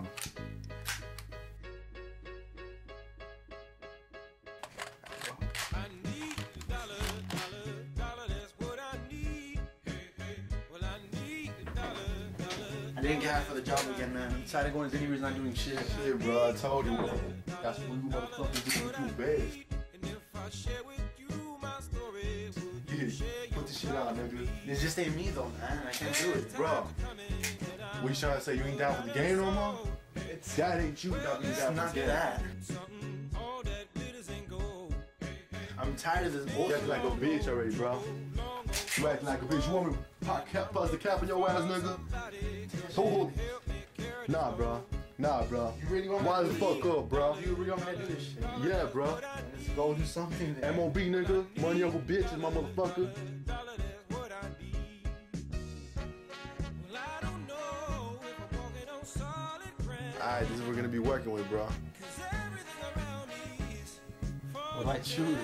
bro. I what didn't get hired for the job again, man. I'm tired of going to Denny's not doing shit. Shit, bro, I told you, man. That's what you motherfuckers do. You do best. And if I share with you my story, would you Yeah, put the shit out, nigga. This just ain't me though, man. I can't do it. Bro, we trying to say you ain't down for the game no more? It's, That ain't you that be it's down for not the that. something all that glitters ain't gold. I'm tired of this You bullshit. acting like a bitch already, bro. You acting like a bitch. You want me to pop cap, bust the cap in your ass, nigga? So, nah, bro. Nah, bro. You really want me Why to the leave? fuck up, bro? You really want me to do this shit? Yeah, bro. Let's go do something then. MOB, nigga. Money over bitches, my motherfucker. Alright, this is what we're gonna be working with, bro. Cause everything around me What I choose.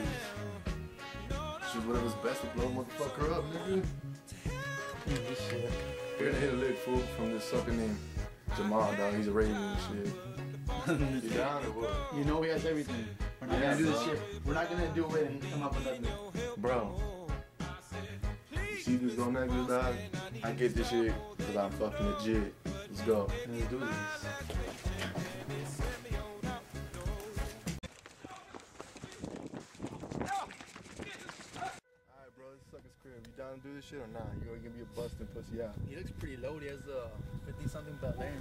Choose whatever's best to blow a motherfucker up, nigga. Shit. We're gonna hit a lick, fool, from this sucker named Jamal, dog. He's a Raven and shit. You down or what? You know he has everything. We're not Yeah, gonna do this shit. We're not gonna do it and come up with nothing. Bro, you see this go niggas, dog? I get this shit because I'm fucking legit. Let's go. Let's do this. Alright, bro, this sucker's crib. You down to do this shit or not? You gonna give me a busting pussy out? He looks pretty low. He has uh, a 50 something Bel Air.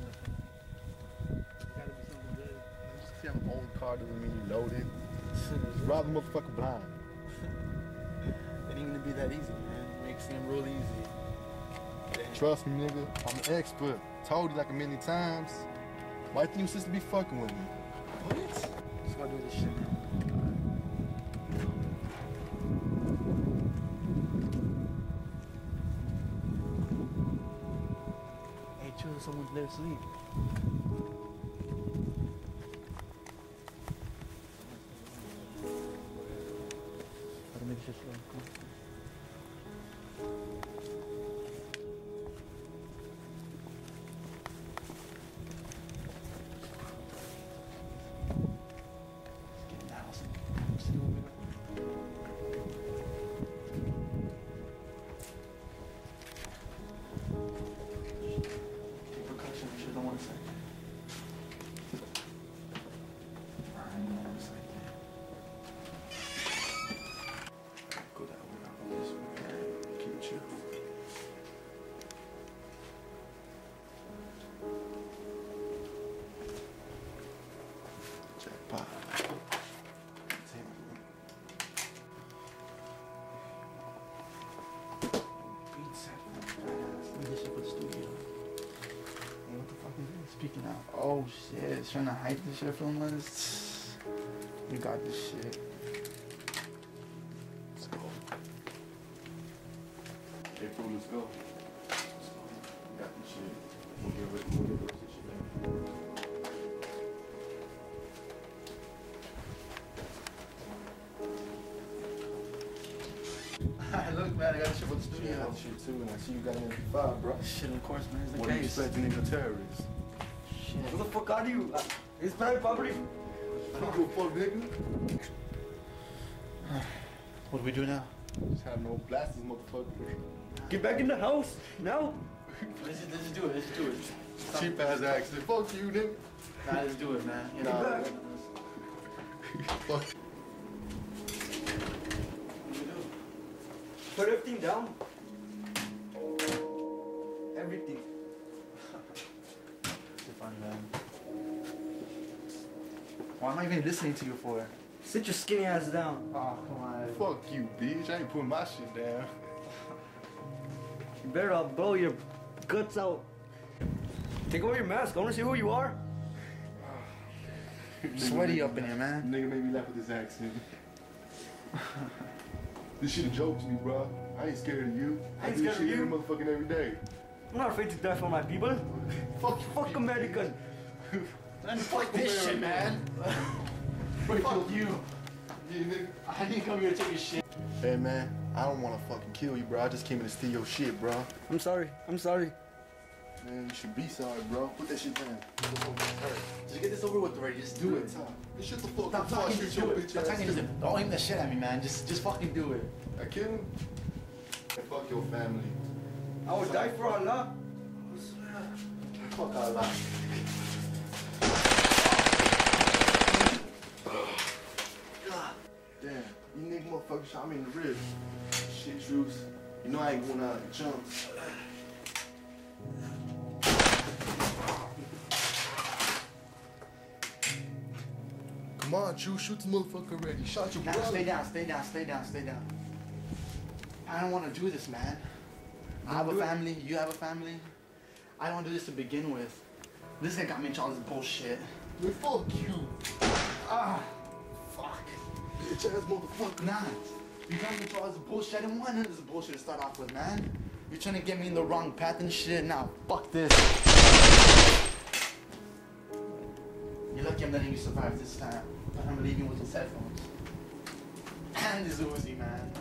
Gotta be something good. Just see I'm old car doesn't mean you loaded. Rob the motherfucker blind. It ain't gonna be that easy, man. It makes him real easy. Trust me, nigga. I'm an expert. Told you like a million times. Why think you sister be fucking with me? What? Let's go do this shit, man. Hey, chill, someone's there asleep. Gotta make shit slow. Oh shit, it's trying to hide this shit from us. We got this shit. Let's go. Okay, fool, let's go. Let's go. We got this shit. We'll get rid, we'll get rid of this shit later. Look, man, I got this shit for the Yeah, studio. that shit too, and I see you got an MP5, bro. Shit, of course, man. It's the What are you case. expecting, nigga, terrorists? Shit. Who the fuck are you? It's private property. I don't give a fuck, nigga. What do we do now? Just have no blasters, motherfucker. Get back in the house now. Let's just, let's just do it. Let's do it. Cheap ass accent. Fuck you, nigga. Nah, let's do it, man. You Nah. know. Fuck. Put everything down. Why am I even listening to you for? Sit your skinny ass down. Oh, come on. Fuck you, bitch. I ain't putting my shit down. You better uh, blow your guts out. Take away your mask. I want to see who you are. Sweaty up in here, man. Nigga made me laugh with this accent. this shit a joke to me, bro. I ain't scared of you. I ain't do scared shit of you. every motherfucking every day. I'm not afraid to die for my people. Fuck you. Fuck American. Man, fuck this shit, man. Fuck you. Yeah. I didn't come here to take your shit. Hey, man. I don't want to fucking kill you, bro. I just came in to steal your shit, bro. I'm sorry. I'm sorry. Man, you should be sorry, bro. Put that shit down. Just get this over with already. Just do it. This shit the fuck Stop up. talking. Shit Just your do it. bitch Stop ass. talking. Just don't aim the shit at me, man. Just, just fucking do it. I kidding? Hey, fuck your family. I would die for Allah. Fuck Allah. Shot me in the ribs. Shit, Juice. You know I ain't going out and jump. Come on, Juice, shoot the motherfucker already. Shot your brother. stay down, stay down, stay down, stay down. I don't want to do this, man. I have a family. You have a family. I don't want to do this to begin with. This guy got me into all this bullshit. Man, fuck you. Ah. Bitch ass motherfucker. Nah, you me into all this bullshit. I didn't want none this bullshit to start off with, man. You're trying to get me in the wrong path and shit. Now, fuck this. You're lucky I'm letting you survive this time. But I'm leaving with these headphones. And this Uzi, man.